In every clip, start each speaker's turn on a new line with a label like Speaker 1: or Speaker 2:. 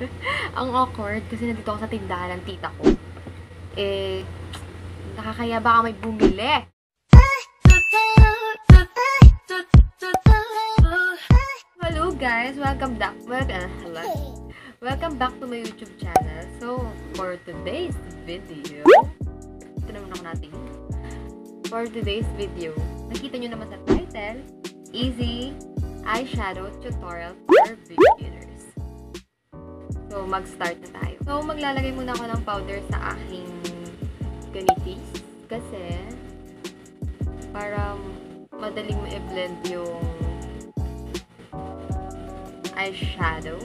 Speaker 1: ang awkward kasi nandito ako sa tindahan ng tita ko. Eh, nakakaya baka may bumili. Hello guys, welcome back. Welcome, hello. Welcome back to my YouTube channel. So, for today's video, ito naman ako natin. For today's video, nakita nyo naman sa title, Easy Eyeshadow Tutorial for Beginners. Mag-start na tayo. So, maglalagay muna ako ng powder sa aking ganitis. Kasi, para madaling ma-blend yung eyeshadow.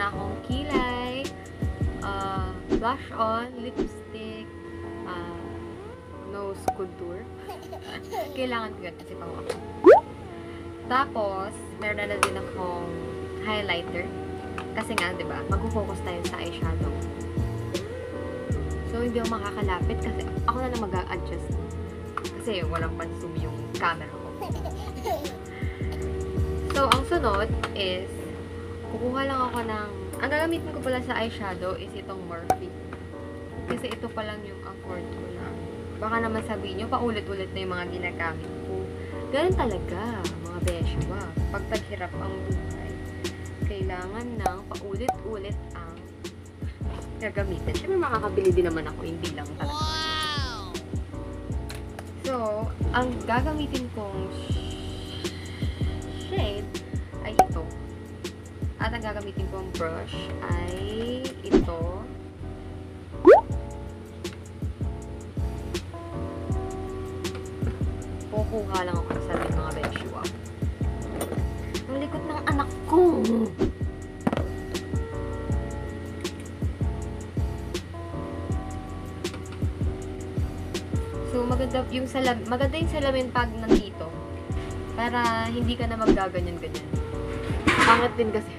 Speaker 1: Na akong kilay, uh, blush on, lipstick, uh, nose contour. Kailangan ko yun kasi pang ako. Tapos, meron na, din akong highlighter. Kasi nga, di ba, mag-focus tayo sa eyeshadow. So, hindi ako makakalapit kasi ako na lang mag-a-adjust. Kasi walang pansum yung camera ko. So, ang sunod is, kukuha lang ako ng, ang gagamitin ko pala sa eyeshadow is itong Morphe. Kasi ito pa lang yung afford ko lang. Baka naman sabihin nyo, paulit-ulit na yung mga ginagamit ko. Ganun talaga, mga beswa. Pag taghirap ang buhay, kailangan ng paulit-ulit ang gagamitin. Siyempre, makakabili din naman ako, hindi lang talaga. So, ang gagamitin kong shade ay ito. At ang gagamitin kong brush ay ito. Kukuha lang ako sa mga beshua. Ang likot ng anak ko! So, maganda yung salam maganda yung salamin pag nandito. Para hindi ka na maggaganyan-ganyan. Pangat din kasi.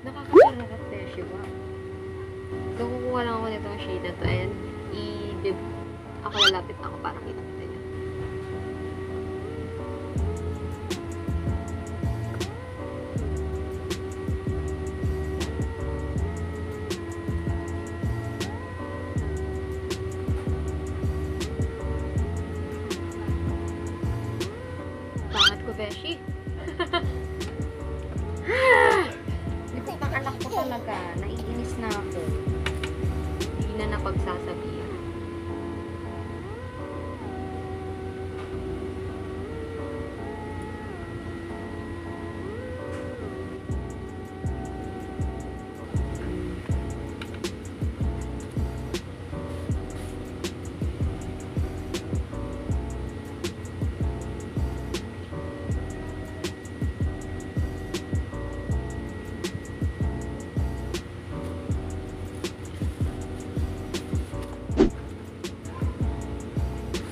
Speaker 1: Nakakasararat beshua. So, kukuha lang ako nitong shade na to and i-dip. Ako lalapit ako para kita kita niya. Pangat ko, Beshi.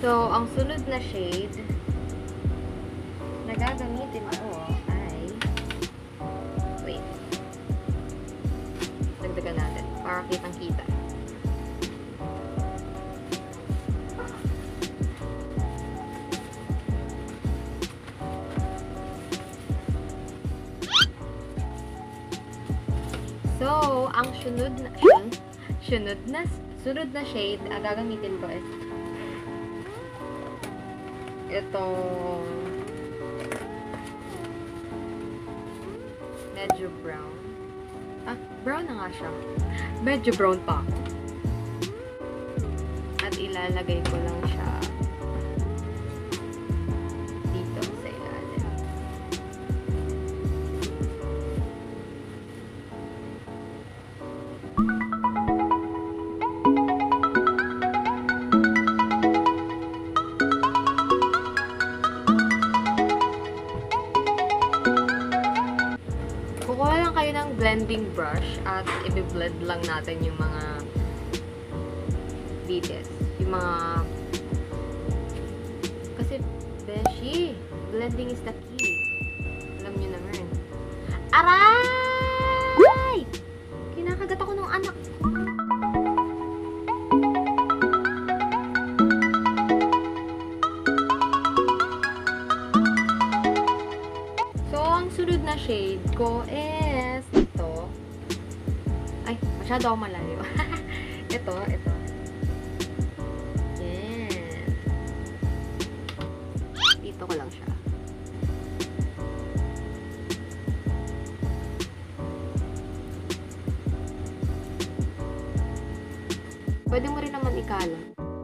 Speaker 1: So, ang sunod na shade na gagamitin ko ay wait. Dagdagan natin para kitang-kita. So, ang sunod na sunod na sunod na shade ang gagamitin ko is itong medyo brown. Ah, brown na nga siya. Medyo brown pa. At ilalagay ko lang siya blending brush at i-blend lang natin yung mga details. Yung mga... Kasi, Beshi, blending is the key. Alam nyo naman. Aray! Masyado ako malayo. ito, ito. Yan. Dito ko lang siya. Pwede mo rin naman ikala.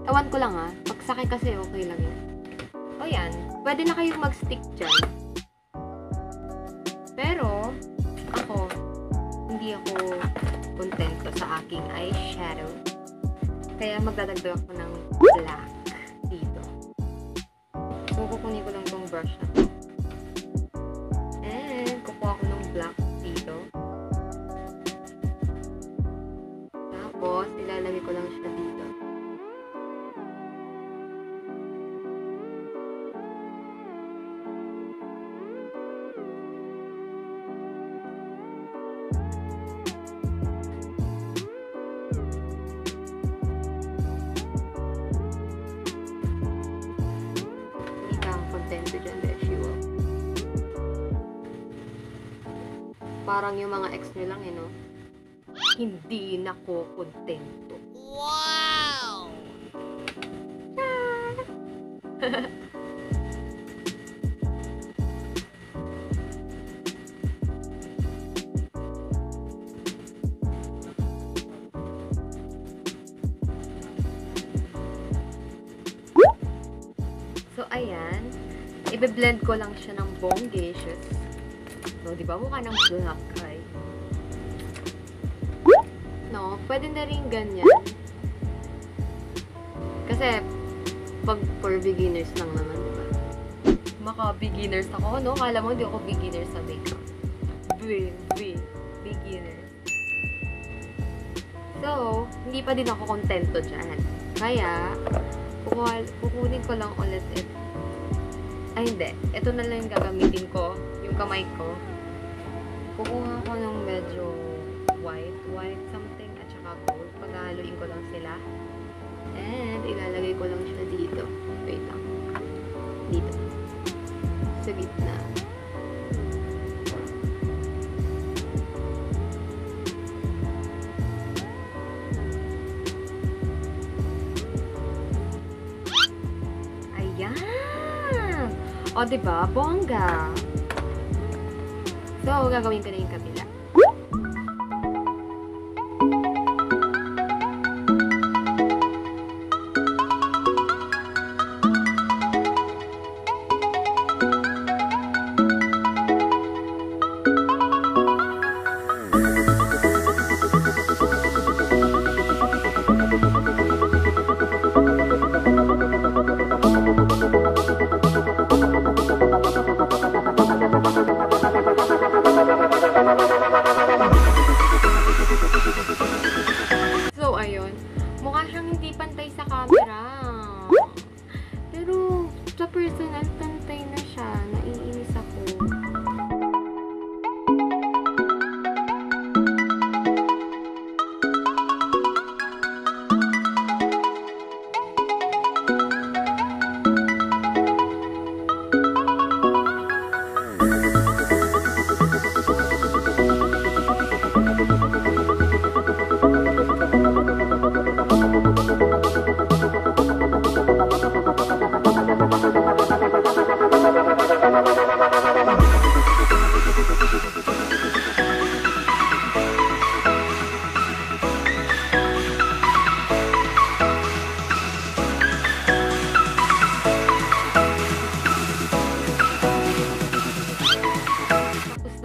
Speaker 1: Ewan ko lang ha. Pag kasi okay lang yan. O yan. Pwede na kayong mag-stick dyan. Pero, ako, hindi ako kontento sa aking eyeshadow. Kaya magdadagdag ako ng black dito. So, kukunin ko lang tong brush na Parang yung mga ex nyo lang, eh, no? Hindi na ko kontento.
Speaker 2: Wow!
Speaker 1: So, ayan. Ibe-blend ko lang siya ng bongacious. So, di ba mukha ng black eye? No, pwede na rin ganyan. Kasi, pag for beginners lang naman, di ba? Maka-beginners ako, no? Kala mo, hindi ako beginner sa makeup. B, B, beginner. So, hindi pa din ako kontento dyan. Kaya, kukunin ko lang ulit ito. Ay, hindi. Ito na lang yung gagamitin ko. Yung kamay ko. Kukuha ko ng medyo white, white something, at saka gold. Paghahaluin ko lang sila. And, ilalagay ko lang siya dito. Wait lang. Dito. Sa gitna. Ayan! O, diba? Bongga! So, gagawin ko na yung kabila.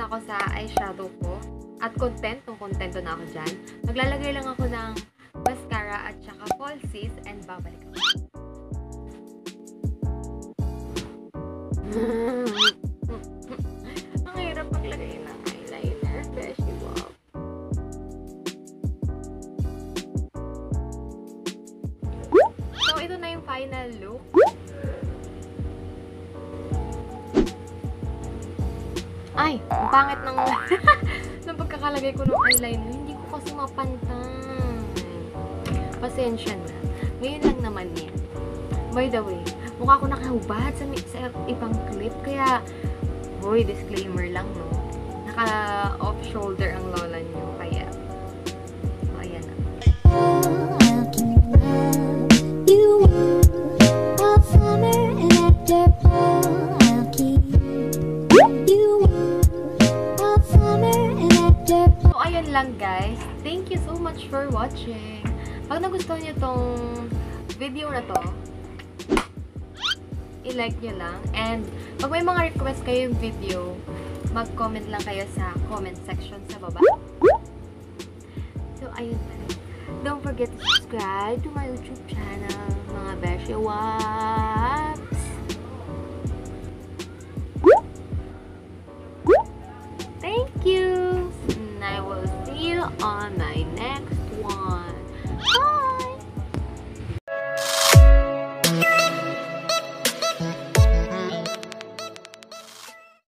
Speaker 1: Ako sa eyeshadow ko. At content, kung kontento na ako dyan. Maglalagay lang ako ng mascara at saka falsies and babalik ako. Ang hirap maglagay ng eyeliner. Beshi, wow. So, ito na yung final look. Ay, ang pangit ng ng pagkakalagay ko ng eyeliner. Hindi ko kasi mapantay. Pasensya na. Ngayon lang naman yan. By the way, mukha ko nakahubad sa, sa ibang clip. Kaya, boy, disclaimer lang, no? Naka-off shoulder ang lola nyo. Kaya, lang guys. Thank you so much for watching. Pag nagustuhan nyo tong video na to, i-like nyo lang. And pag may mga request kayo yung video, mag-comment lang kayo sa comment section sa baba. So, ayun na. Don't forget to subscribe to my YouTube channel, mga Beshi